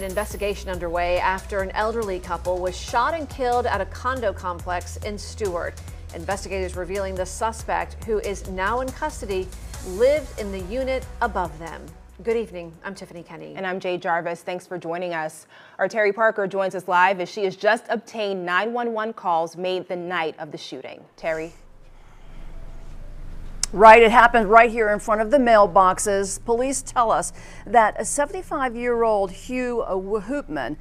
An investigation underway after an elderly couple was shot and killed at a condo complex in Stuart. Investigators revealing the suspect, who is now in custody, lived in the unit above them. Good evening. I'm Tiffany Kenney. And I'm Jay Jarvis. Thanks for joining us. Our Terri Parker joins us live as she has just obtained 911 calls made the night of the shooting. Terri. Right, it happened right here in front of the mailboxes. Police tell us that a 75 year old Hugh Hoopman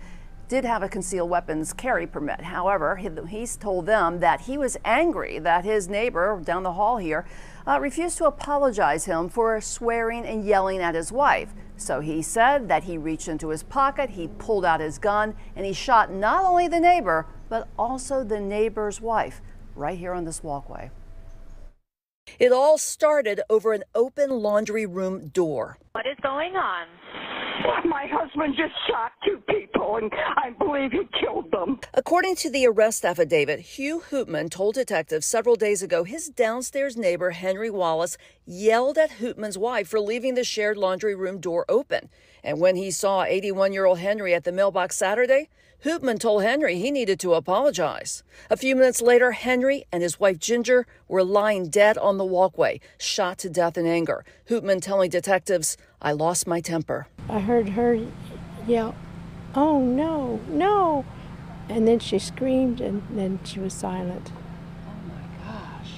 did have a concealed weapons carry permit. However, he, he's told them that he was angry that his neighbor down the hall here uh, refused to apologize him for swearing and yelling at his wife. So he said that he reached into his pocket, he pulled out his gun, and he shot not only the neighbor, but also the neighbor's wife right here on this walkway. It all started over an open laundry room door. What is going on? My husband just shot two people, and I believe he killed them. According to the arrest affidavit, Hugh Hoopman told detectives several days ago his downstairs neighbor, Henry Wallace, yelled at Hoopman's wife for leaving the shared laundry room door open. And when he saw 81 year old Henry at the mailbox Saturday, Hoopman told Henry he needed to apologize. A few minutes later, Henry and his wife Ginger were lying dead on the walkway, shot to death in anger. Hoopman telling detectives, I lost my temper. I heard her yell, Oh no, no. And then she screamed and then she was silent. Oh my gosh.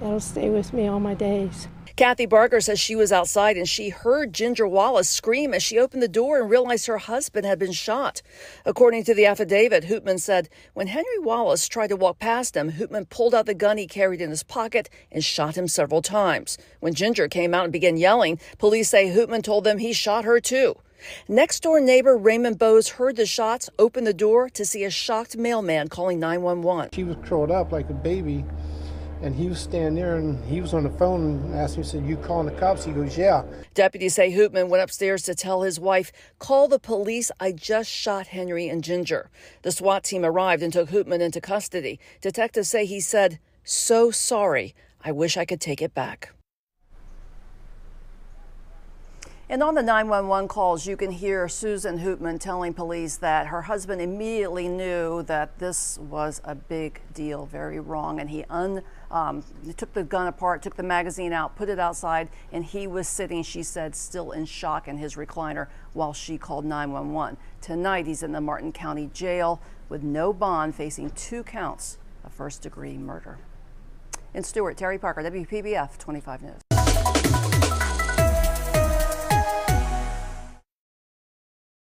That'll stay with me all my days. Kathy Barker says she was outside and she heard Ginger Wallace scream as she opened the door and realized her husband had been shot. According to the affidavit, Hoopman said when Henry Wallace tried to walk past him, Hoopman pulled out the gun he carried in his pocket and shot him several times. When Ginger came out and began yelling, police say Hoopman told them he shot her too. Next door neighbor Raymond Bowes heard the shots, opened the door to see a shocked mailman calling 911. She was curled up like a baby and he was standing there and he was on the phone and asked me, said, You calling the cops? He goes, Yeah. Deputies say Hoopman went upstairs to tell his wife, Call the police. I just shot Henry and Ginger. The SWAT team arrived and took Hoopman into custody. Detectives say he said, So sorry. I wish I could take it back. And on the 911 calls, you can hear Susan Hoopman telling police that her husband immediately knew that this was a big deal, very wrong, and he un, um, took the gun apart, took the magazine out, put it outside, and he was sitting, she said, still in shock in his recliner while she called 911. Tonight, he's in the Martin County Jail with no bond, facing two counts of first degree murder. In Stuart, Terri Parker, WPBF 25 News.